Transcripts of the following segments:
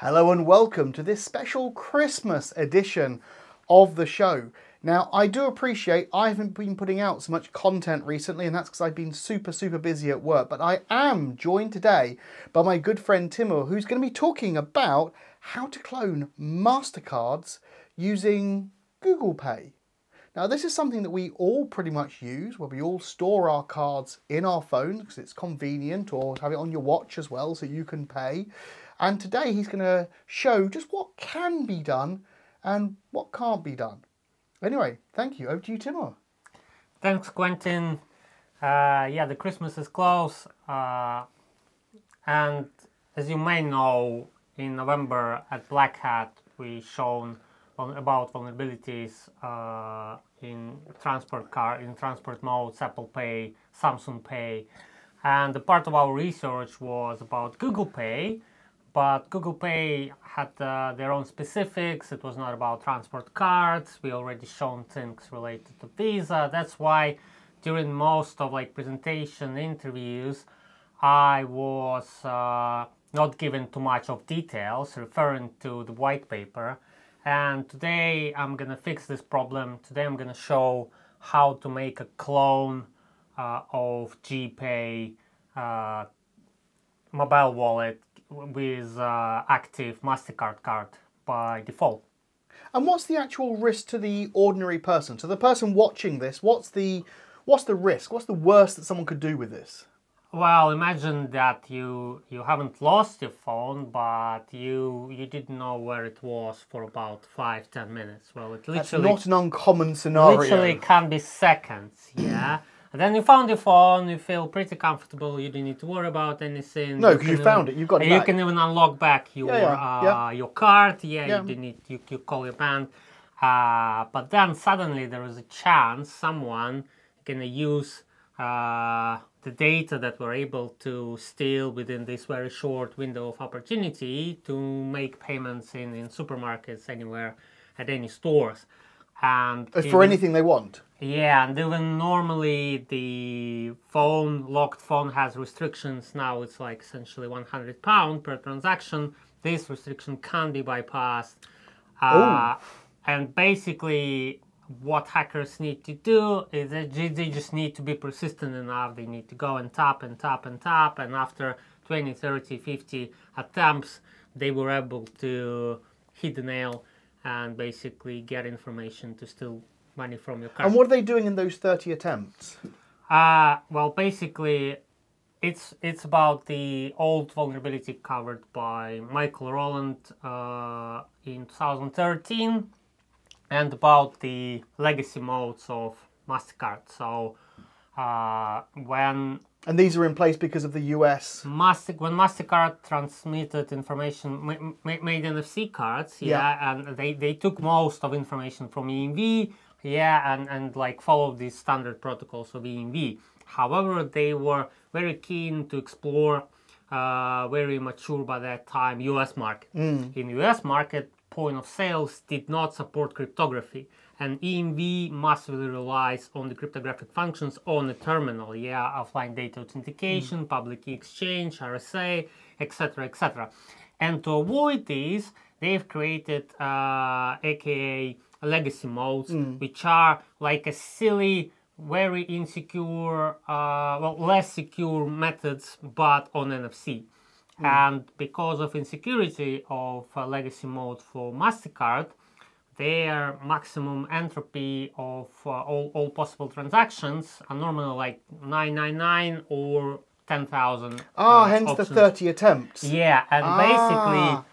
Hello and welcome to this special Christmas edition of the show. Now, I do appreciate I haven't been putting out so much content recently, and that's because I've been super, super busy at work. But I am joined today by my good friend Timur, who's going to be talking about how to clone MasterCards using Google Pay. Now, this is something that we all pretty much use, where we all store our cards in our phones because it's convenient, or have it on your watch as well so you can pay. And today he's going to show just what can be done and what can't be done. Anyway, thank you. Over to you, Timur. Thanks, Quentin. Uh, yeah, the Christmas is close, uh, and as you may know, in November at Black Hat we shown about vulnerabilities uh, in transport car in transport modes, Apple Pay, Samsung Pay, and the part of our research was about Google Pay. But Google Pay had uh, their own specifics. It was not about transport cards. We already shown things related to Visa. That's why during most of like presentation interviews, I was uh, not given too much of details, referring to the white paper and today I'm gonna fix this problem. Today I'm gonna show how to make a clone uh, of GPay uh, mobile wallet with uh, active MasterCard card by default. And what's the actual risk to the ordinary person? So the person watching this, what's the what's the risk? What's the worst that someone could do with this? Well, imagine that you you haven't lost your phone, but you you didn't know where it was for about five ten minutes. Well, it literally That's not an uncommon scenario. Literally can be seconds. Yeah. And then you found your phone. You feel pretty comfortable. You don't need to worry about anything. No, because you, you found it. You've got it. You can even unlock back your yeah, yeah, uh, yeah. your card. Yeah, you didn't need you, you call your bank. Uh, but then suddenly there is a chance someone gonna use uh, the data that we're able to steal within this very short window of opportunity to make payments in, in supermarkets anywhere at any stores and for even, anything they want? Yeah and even normally the phone locked phone has restrictions. Now it's like essentially 100 pound per transaction. This restriction can be bypassed. Uh, and basically what hackers need to do is that they just need to be persistent enough. They need to go and tap and tap and tap. And after 20, 30, 50 attempts, they were able to hit the nail and basically get information to steal money from your card. And what are they doing in those 30 attempts? Uh, well, basically, it's it's about the old vulnerability covered by Michael Rowland uh, in 2013 and about the legacy modes of MasterCard. So uh, when and these are in place because of the US. Master, when Mastercard transmitted information, made NFC cards, yeah, yeah, and they, they took most of information from EMV, yeah, and, and like followed the standard protocols of EMV. However, they were very keen to explore uh, very mature by that time US market. Mm. In US market, point of sales did not support cryptography and EMV massively relies on the cryptographic functions on the terminal, yeah, offline data authentication, mm. public key exchange, RSA, etc., etc. And to avoid this, they've created uh, AKA legacy modes, mm. which are like a silly, very insecure, uh, well, less secure methods, but on NFC. Mm. And because of insecurity of uh, legacy mode for MasterCard, their maximum entropy of uh, all, all possible transactions are normally like 999 or 10,000. Ah, uh, hence options. the 30 attempts. Yeah, and ah. basically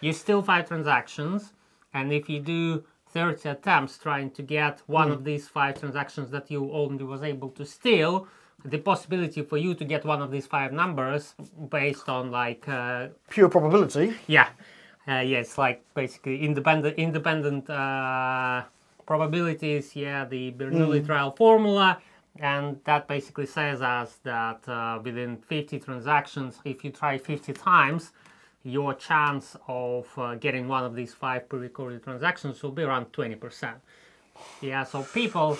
you still five transactions, and if you do 30 attempts trying to get one mm. of these five transactions that you only was able to steal, the possibility for you to get one of these five numbers based on like uh, pure probability. Yeah, uh, yeah, it's like basically independent independent uh, probabilities. Yeah, the Bernoulli mm. trial formula, and that basically says us that uh, within 50 transactions, if you try 50 times, your chance of uh, getting one of these five pre-recorded transactions will be around 20%. Yeah, so people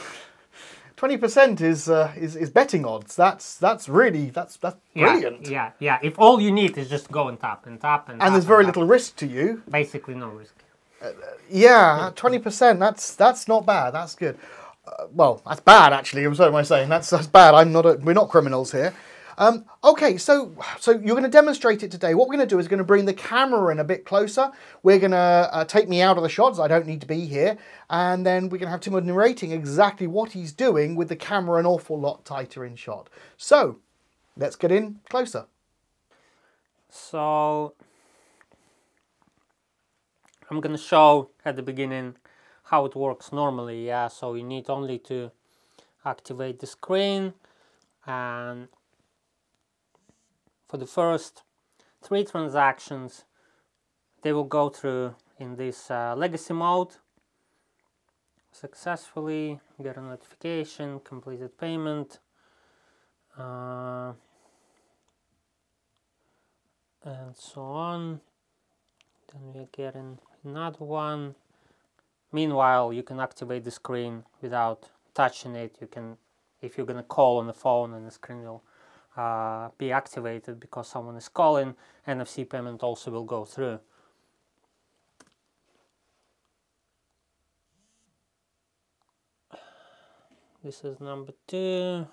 twenty percent is, uh, is is betting odds. That's that's really that's that's brilliant. Yeah, yeah, yeah. If all you need is just go and tap and tap and And tap there's very tap. little risk to you. Basically, no risk. Yeah, twenty percent. That's that's not bad. That's good. Uh, well, that's bad actually. I'm sorry, am I saying that's that's bad? I'm not. A, we're not criminals here. Um, okay, so so you're going to demonstrate it today. What we're going to do is going to bring the camera in a bit closer. We're going to uh, take me out of the shots. I don't need to be here, and then we're going to have Tim narrating exactly what he's doing with the camera an awful lot tighter in shot. So let's get in closer. So I'm gonna show at the beginning how it works normally. Yeah, so you need only to activate the screen and for the first three transactions they will go through in this uh, legacy mode. Successfully get a notification completed payment uh, and so on. Then we are getting another one. Meanwhile you can activate the screen without touching it. You can if you're gonna call on the phone and the screen will uh, be activated because someone is calling NFC payment also will go through. This is number two.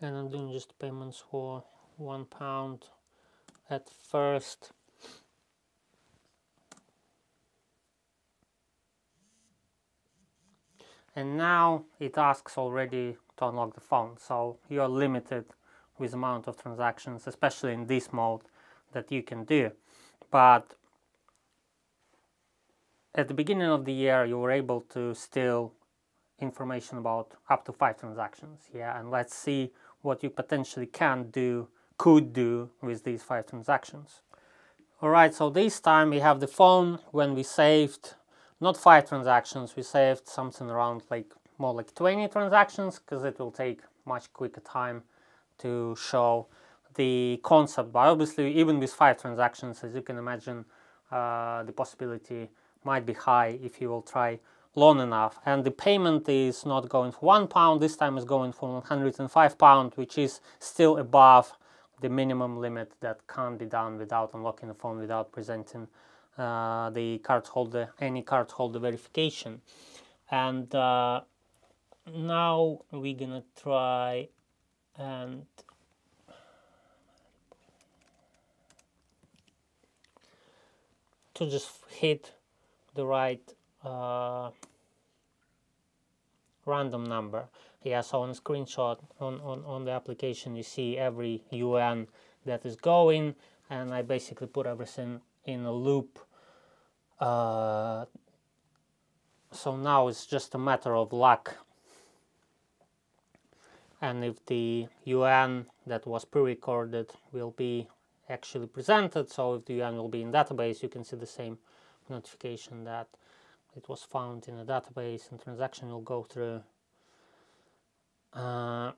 And I'm doing just payments for one pound at first. And now it asks already to unlock the phone so you're limited with amount of transactions especially in this mode that you can do. But at the beginning of the year you were able to still information about up to five transactions yeah? And let's see what you potentially can do could do with these five transactions. All right so this time we have the phone when we saved not five transactions we saved something around like more like 20 transactions because it will take much quicker time to show the concept. But obviously even with five transactions as you can imagine uh, the possibility might be high if you will try long enough. And the payment is not going for one pound this time is going for 105 pound which is still above the minimum limit that can't be done without unlocking the phone without presenting uh, the card holder any card holder verification. And uh, now we're gonna try and to just hit the right uh, random number. Yeah so on a screenshot on, on, on the application. You see every UN that is going and I basically put everything in a loop. Uh, so now it's just a matter of luck. And if the UN that was pre-recorded will be actually presented so if the UN will be in database you can see the same notification that it was found in a database and transaction will go through. Uh,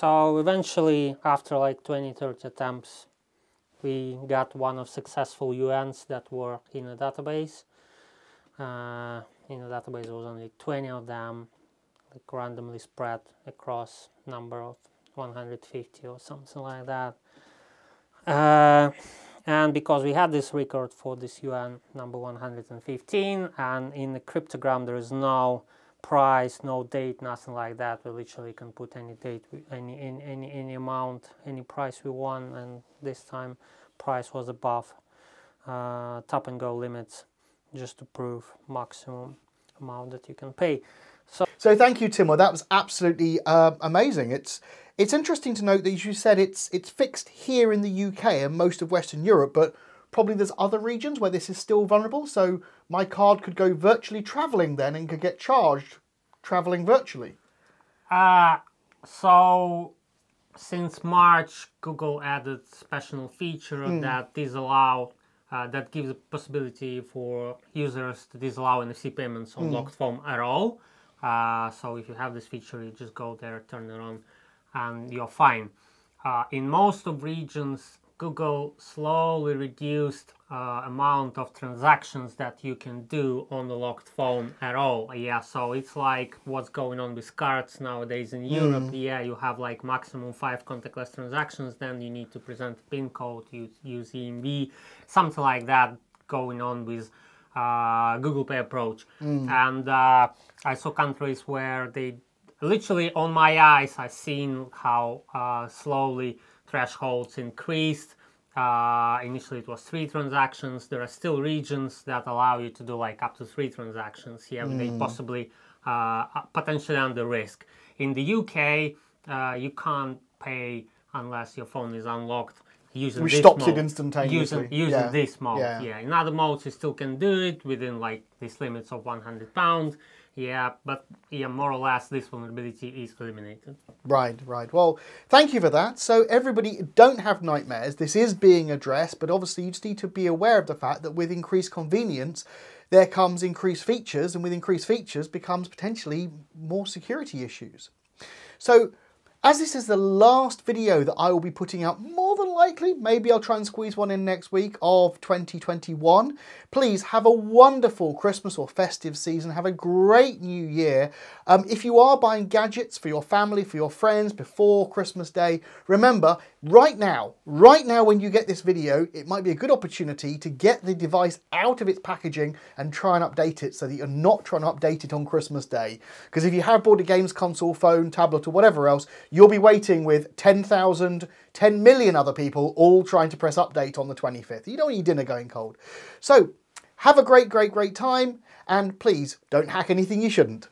so eventually, after like 20, 30 attempts, we got one of successful UNs that were in a database. Uh, in the database, was only 20 of them, like randomly spread across number of 150 or something like that. Uh, and because we had this record for this UN number 115 and in the cryptogram there is no price no date nothing like that we literally can put any date any any any, amount any price we want and this time price was above uh, tap and go limits just to prove maximum amount that you can pay so, so thank you, Timur. That was absolutely uh, amazing. It's it's interesting to note that you said it's it's fixed here in the UK and most of Western Europe, but probably there's other regions where this is still vulnerable. So my card could go virtually traveling then and could get charged traveling virtually. Uh so since March, Google added special feature mm. that disallow uh, that gives a possibility for users to disallow NFC payments on mm. locked phone at all. Uh, so if you have this feature, you just go there, turn it on, and you're fine. Uh, in most of regions, Google slowly reduced uh, amount of transactions that you can do on the locked phone at all. Yeah, so it's like what's going on with cards nowadays in Europe. Mm. Yeah, you have like maximum five contactless transactions, then you need to present a PIN code, use, use EMV, something like that going on with uh, Google Pay approach. Mm. And uh, I saw countries where they literally on my eyes, I seen how uh, slowly thresholds increased. Uh, initially, it was three transactions. There are still regions that allow you to do like up to three transactions. Yeah, mm. they possibly uh, potentially under risk. In the UK, uh, you can't pay unless your phone is unlocked using Which stops mode, it instantaneously. Using, using yeah. this mode, yeah. yeah. In other modes, you still can do it within like these limits of 100 pounds. Yeah, but yeah, more or less, this vulnerability is eliminated. Right, right. Well, thank you for that. So everybody, don't have nightmares. This is being addressed, but obviously you just need to be aware of the fact that with increased convenience, there comes increased features, and with increased features becomes potentially more security issues. So as this is the last video that I will be putting out, more than likely, maybe I'll try and squeeze one in next week of 2021. Please have a wonderful Christmas or festive season. Have a great new year. Um, if you are buying gadgets for your family, for your friends before Christmas Day, remember, right now, right now when you get this video, it might be a good opportunity to get the device out of its packaging and try and update it so that you're not trying to update it on Christmas Day. Because if you have bought a games console, phone, tablet or whatever else, you'll be waiting with 10,000, 10 million other people all trying to press update on the 25th. You don't want your dinner going cold. So have a great, great, great time and please don't hack anything you shouldn't.